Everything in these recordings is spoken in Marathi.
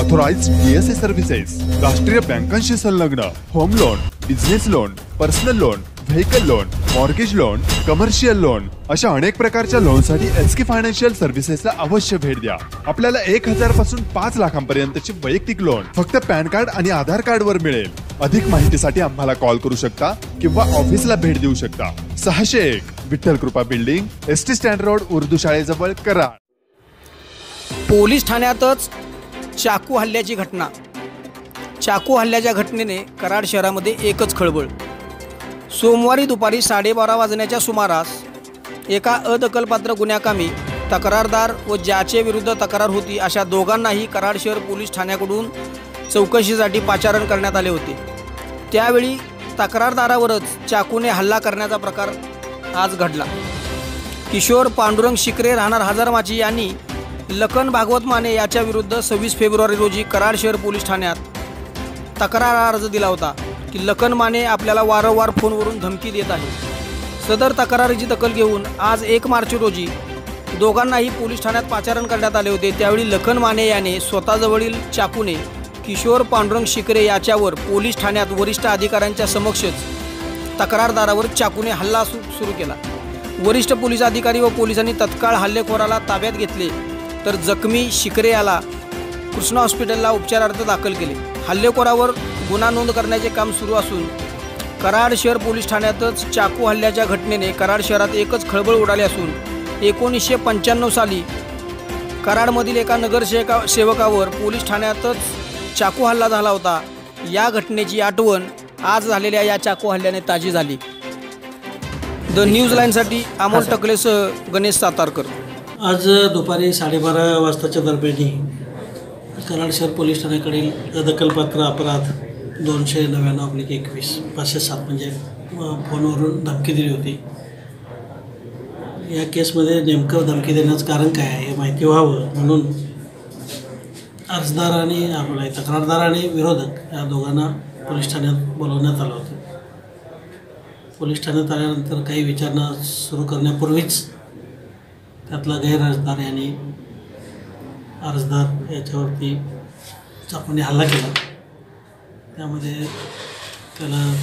ऑथोराइज बीएसए सर्व्हिसेस राष्ट्रीय बँकांशी संलग्न home loan business loan personal loan vehicle loan mortgage loan commercial loan अशा अनेक प्रकारच्या लोनसाठी एस के फायनान्शियल सर्व्हिसेसला अवश्य भेट द्या. आपल्याला एक हजारपासून पाच लाखांपर्यंतचे वैयक्तिक लोन फक्त पॅन कार्ड आणि आधार कार्ड वर मिळेल. अधिक माहितीसाठी आम्हाला कॉल करू शकता किंवा ऑफिसला भेट देऊ शकता. सहाशे एक Vitthal Kripa building S T stand road Urdu शाळेजवळ करा पोलीस ठाण्यातच चाकू हल्ल्याची घटना. चाकू हल्ल्याच्या घटनेने कराड शहरामध्ये एकच खळबळ. सोमवारी दुपारी साडेबारा वाजण्याच्या सुमारास एका अदखलपात्र गुन्ह्याकामी तक्रारदार व ज्याचे विरुद्ध तक्रार होती अशा दोघांनाही कराड शहर पोलीस ठाण्याकडून चौकशीसाठी पाचारण करण्यात आले होते. त्यावेळी तक्रारदारावरच चाकूने हल्ला करण्याचा प्रकार आज घडला. किशोर पांडुरंग शिकरे राहणार हजारमाची यांनी लखन भागवत माने याच्या विरुद्ध सव्वीस फेब्रुवारी रोजी कराड शहर पोलीस ठाण्यात तक्रार अर्ज दिला होता की लखन माने आपल्याला वारंवार फोनवरून धमकी देत आहे. सदर तक्रारीची दखल घेऊन आज एक मार्च रोजी दोघांनाही पोलीस ठाण्यात पाचारण करण्यात आले होते. त्यावेळी लखन माने याने स्वतःजवळील चाकूने किशोर पांडुरंग शिकरे याच्यावर पोलीस ठाण्यात वरिष्ठ अधिकाऱ्यांच्या समक्षच तक्रारदारावर चाकूने हल्ला सु सुरू केला. वरिष्ठ पोलीस अधिकारी व पोलिसांनी तत्काळ हल्लेखोराला ताब्यात घेतले. तर जखमी शिकरे याला कृष्णा हॉस्पिटलला उपचारार्थ दाखल केले. हल्लेखोरावर गुन्हा नोंद करण्याचे काम सुरू असून कराड शहर पोलीस ठाण्यातच चाकू हल्ल्याच्या घटनेने कराड शहरात एकच खळबळ उडाली असून एकोणीसशे पंच्याण्णव साली कराडमधील एका नगरसेवका सेवकावर पोलीस ठाण्यातच चाकू हल्ला झाला होता. या घटनेची आठवण आज झालेल्या या चाकू हल्ल्याने ताजी झाली. द न्यूज लाईनसाठी अमोल टकलेसह गणेश सातारकर. आज दुपारी साडेबारा वाजताच्या दरम्यानी कराड शहर पोलीस ठाण्याकडील दखलपात्र अपराध दोनशे नव्याण्णव आपली एकवीस पाचशे सात म्हणजे फोनवरून धमकी दिली होती. या केसमध्ये नेमकं धमकी देण्याचं कारण काय आहे हे माहिती व्हावं म्हणून अर्जदार आणि आपला म्हणजे तक्रारदार आणि विरोधक या दोघांना पोलीस ठाण्यात बोलवण्यात आलं होतं. पोलीस ठाण्यात आल्यानंतर काही विचारणा सुरू करण्यापूर्वीच त्यातला गैरअर्जदार यांनी अर्जदार याच्यावरती चाकूने हल्ला केला. त्यामध्ये त्याला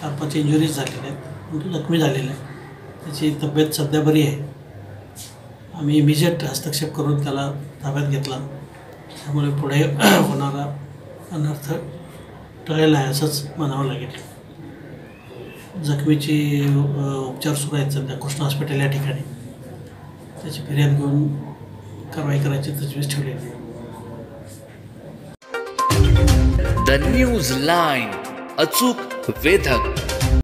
चार पाच इंजुरीज झालेल्या आहेत. म्हणजे जखमी झालेल्या आहेत. त्याची तब्येत सध्या बरी आहे. आम्ही इमिजिएट हस्तक्षेप करून त्याला ताब्यात घेतला. त्यामुळे पुढे होणारा अनर्थ टळेला आहे असंच म्हणावं लागेल. जखमीची उपचार सुरू आहेत सध्या. कृष्णा हॉस्पिटल या ठिकाणी. त्याची फिर्याद घेऊन कारवाई करायची तजवीज ठेवली आहे. द न्यूज लाईन अचूक वेधक.